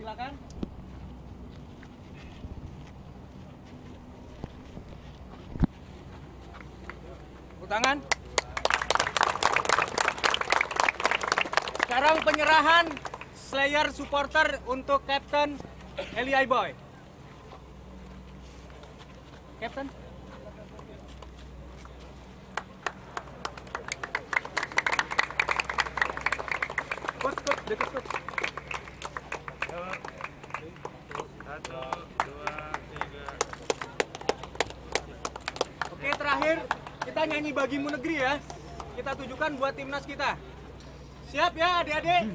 silakan. Tepuk tangan. Sekarang penyerahan Slayer supporter untuk Captain Eli Boy. Captain. Coach, coach, dekat. Terakhir kita nyanyi bagimu negeri ya. Kita tujukan buat timnas kita. Siap ya adik-adik?